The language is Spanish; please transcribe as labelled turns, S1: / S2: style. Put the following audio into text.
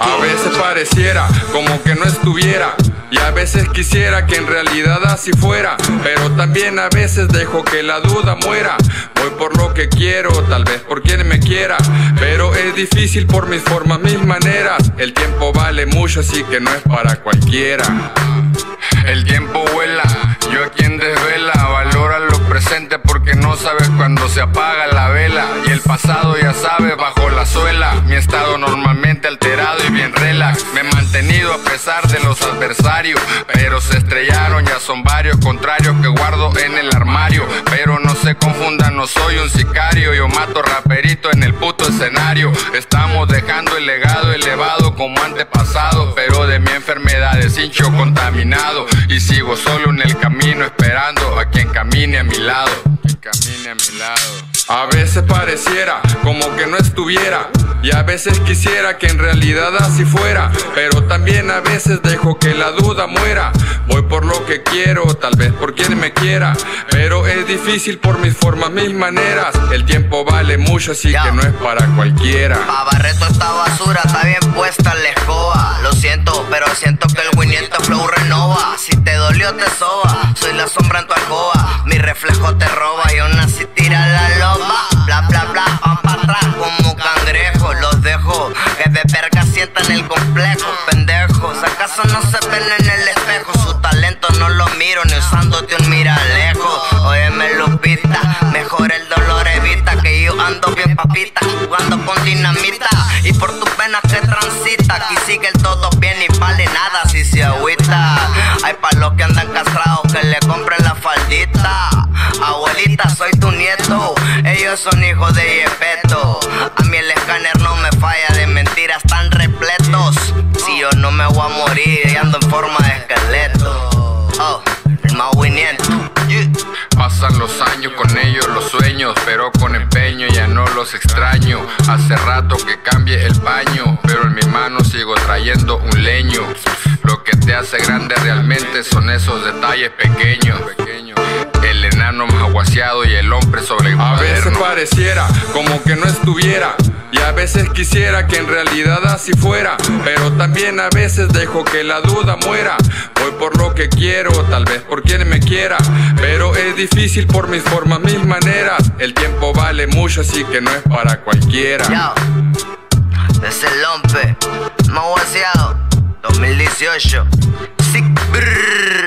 S1: A veces pareciera como que no estuviera. Y a veces quisiera que en realidad así fuera. Pero también a veces dejo que la duda muera. Voy por lo que quiero, tal vez por quien me quiera. Pero es difícil por mis formas, mis maneras. El tiempo vale mucho, así que no es para cualquiera.
S2: El tiempo vuela, yo a quien desvela, valora lo presente porque no sabes cuándo se apaga la vela. Y el pasado ya sabes, bajo la suela, mi estado normalmente alterado y bien relax. Me he mantenido a pesar de los adversarios, pero se estrellaron, ya son varios contrarios que guardo en el armario. Pero no se confundan, no soy un sicario, yo mato raperito en el puto escenario. Estamos dejando el legado elevado antepasado, pero de mi enfermedad es hincho contaminado. Y sigo solo en el camino esperando a quien camine a mi lado. Quien camine a mi lado.
S1: A veces pareciera como que no estuviera. Y a veces quisiera que en realidad así fuera. Pero también a veces dejo que la duda muera. Voy por lo que quiero, tal vez por quien me quiera. Pero es difícil por mis formas, mis maneras. El tiempo vale mucho, así que no es para cualquiera.
S3: Pa' barrer toda esta basura, está bien puesta la escoba. Lo siento, pero siento que el winiento flow renova. Si te dolió, te soba. Soy la sombra en tu alcoba. Mi reflejo te roba y aún así tira ni usándote un mira lejos. Óyeme, Lupita, mejor el dolor evita que yo ando bien papita, jugando con dinamita. Y por tus penas que transita, aquí sigue el todo bien y vale nada si se agüita. Hay pa' los que andan castrados que le compren la faldita. Abuelita, soy tu nieto, ellos son hijos de Yepeto. A mí el escáner no me falla de mentiras tan repletos. Si yo no me voy a morir y ando en forma de esqueleto. Oh,
S2: Pasan los años con ellos los sueños, pero con empeño ya no los extraño. Hace rato que cambié el baño, pero en mi mano sigo trayendo un leño. Lo que te hace grande realmente son esos detalles pequeños. El enano más aguaciado y el hombre sobre el
S1: A veces pareciera como que no estuviera. Y a veces quisiera que en realidad así fuera. Pero también a veces dejo que la duda muera. Voy por lo que quiero, tal vez por quien me quiera. Pero es difícil por mis formas, mis maneras. El tiempo vale mucho, así que no es para cualquiera.
S3: Yo, desde el Lompe, más guaseado, 2018. Sí, brrr.